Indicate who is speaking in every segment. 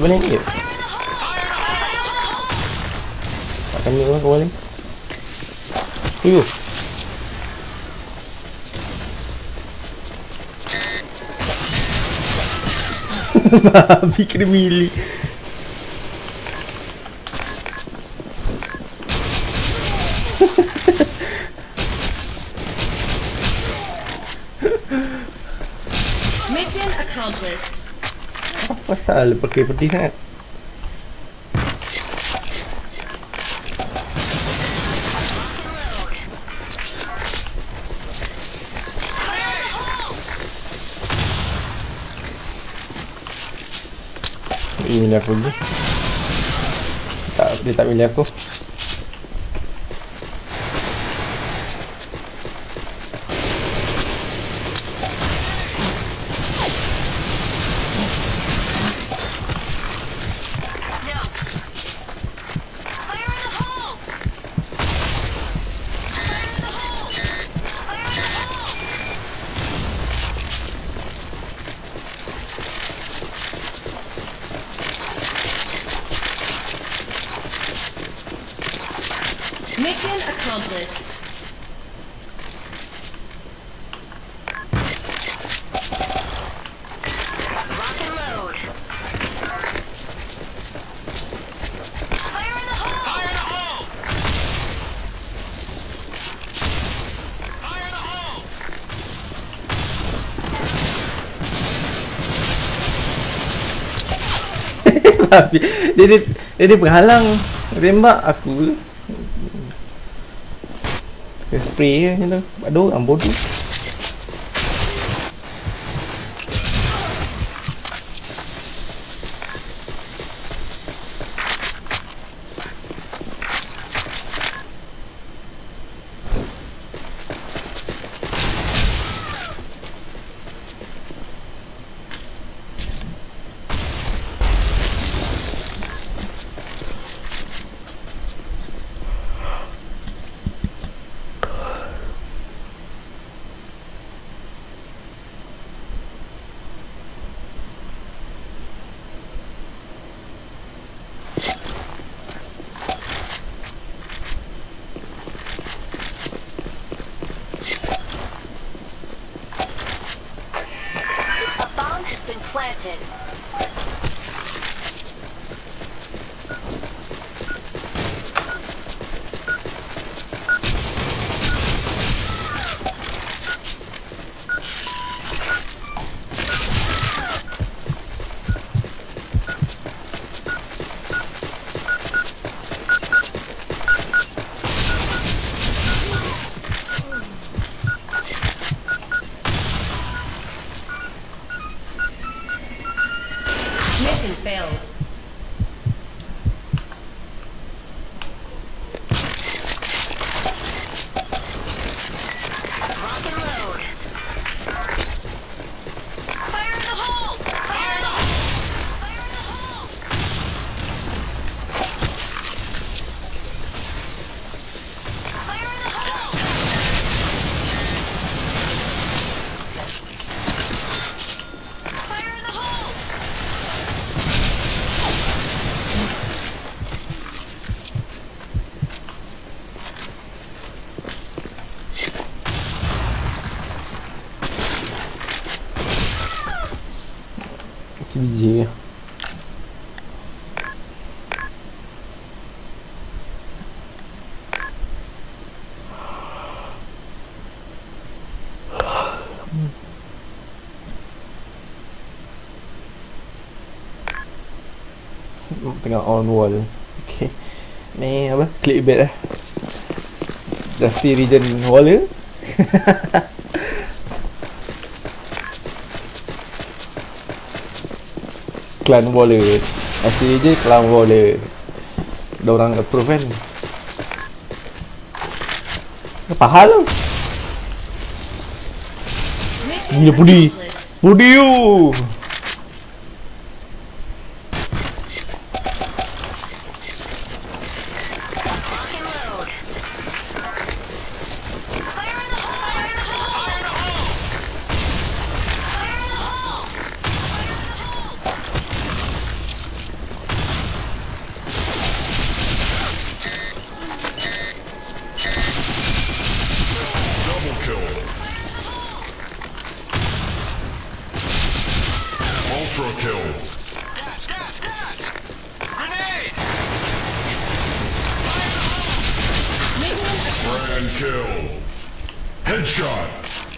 Speaker 1: Iwan ini ya? Makan ni orang kembali Uyuh Babi kena milih
Speaker 2: Mission accomplished.
Speaker 1: Pasal pakai peti sangat. Dia milih aku je. Tak, Dia tak milih aku
Speaker 2: Mission accomplished. Rock and load.
Speaker 1: Babi. Dia, dia, dia, dia penghalang. Tembak aku. Spray je macam tu. Ada orang bodoh Macam DJ Tengah on wall. Okay. Ni apa? Clickbait lah Dusty Region Waller Clan Waller Dusty Region Clan Waller Ada orang approve kan? Apa hal Gila pudi. Pudi you
Speaker 3: and
Speaker 4: kill. Headshot.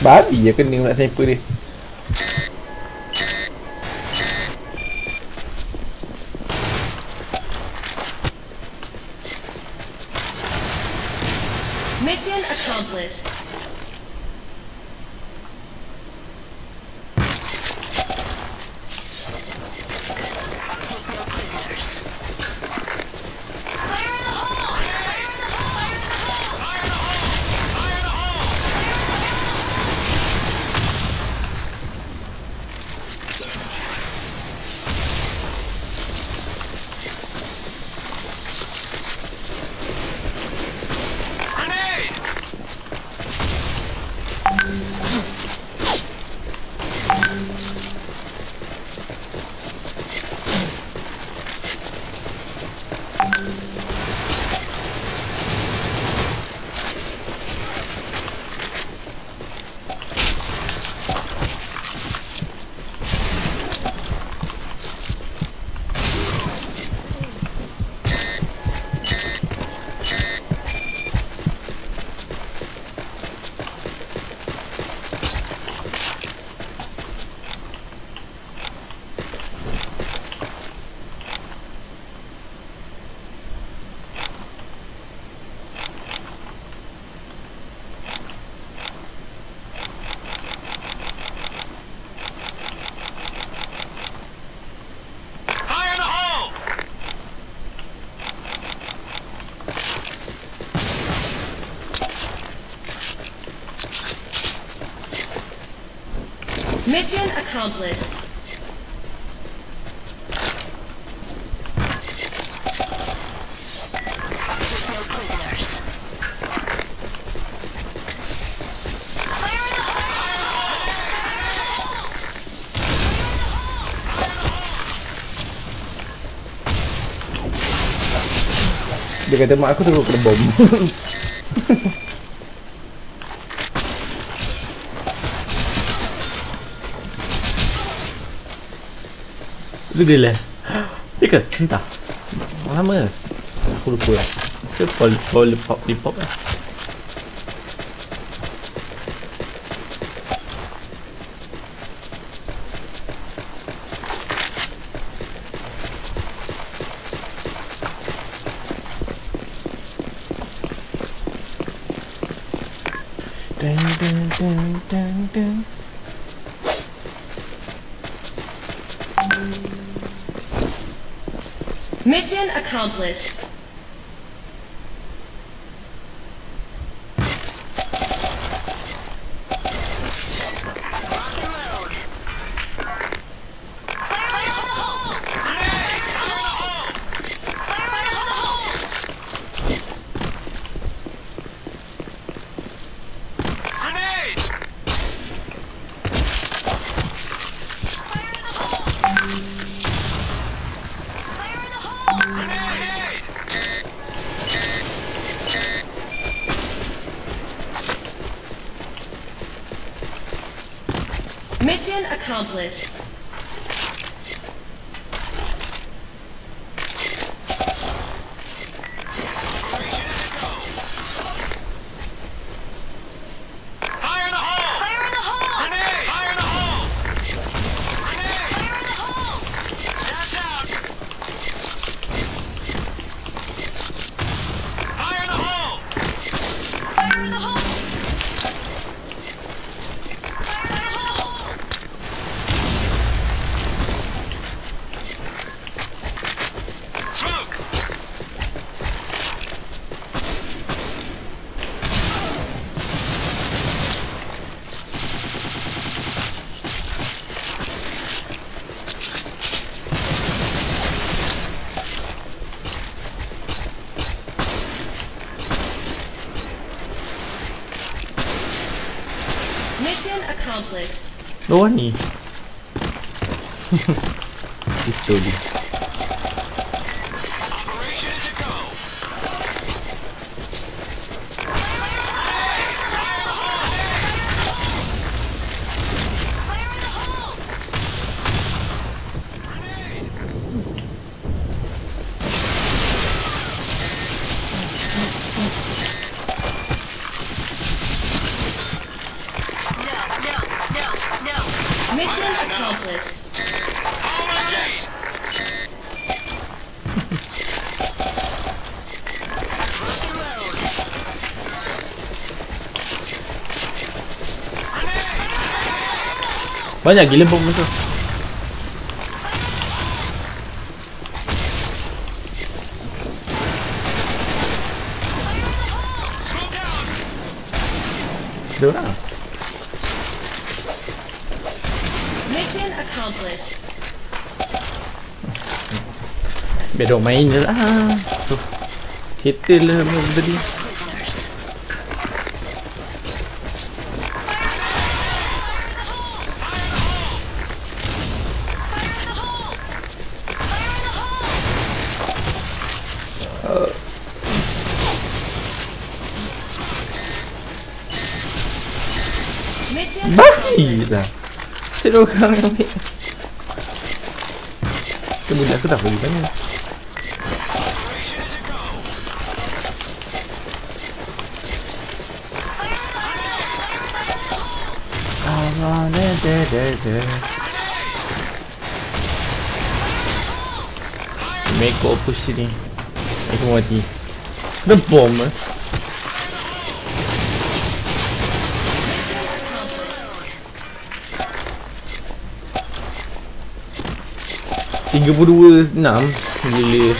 Speaker 1: Babi je kena nak sniper dia
Speaker 2: Mission accomplished.
Speaker 1: Dia kata mak aku tengok kena bom Itu dia lah Ya ke? Entah Lama Aku lupa lah Kita call, call lepop lah Dun dun dun dun. Mm.
Speaker 2: Mission accomplished. accomplished. accomplished. No
Speaker 3: one. It's
Speaker 1: Banyak gila bom tu. Ada orang.
Speaker 2: Mission accomplished.
Speaker 1: Biar dia main je lah. Tu. Kereta lah tadi. Sirogami no meio. Que boneco da ruiva, né? Make up pushing. Make one. Da bomba. 32.6 Gila.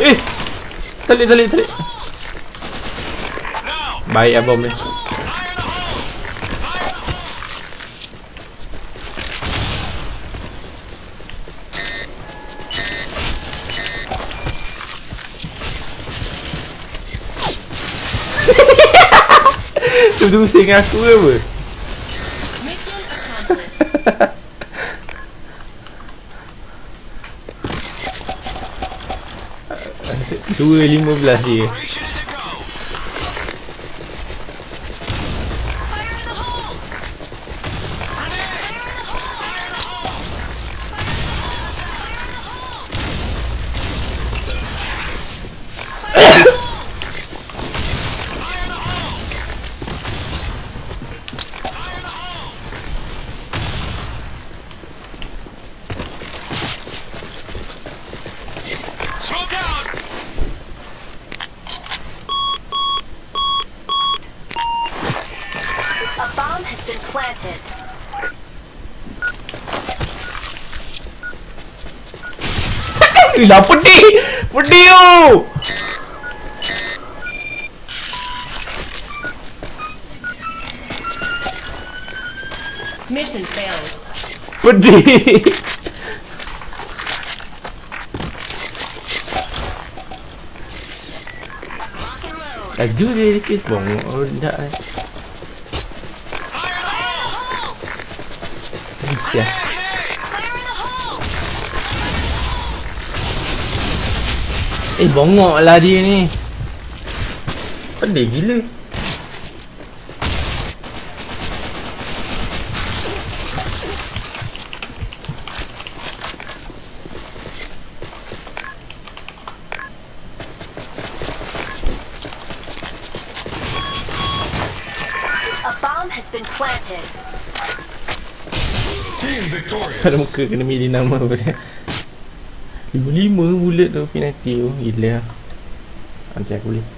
Speaker 1: Eh Talik talik talik Baik abang ni azul sem a
Speaker 2: tua, mano.
Speaker 1: Dua lima belas புடிடா புடி புடியோ
Speaker 2: Mission failed.
Speaker 1: புடி Laju dia dikit bong. Oh,
Speaker 3: dah.
Speaker 1: Bisa. Eh bongok lah dia ni Pedih gila
Speaker 5: A bomb has been planted.
Speaker 4: Team victorious.
Speaker 1: Pada muka kena milih nama apa dia Lima-lima bullet tu penalty tu. Gila lah. Nanti aku boleh